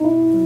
嗯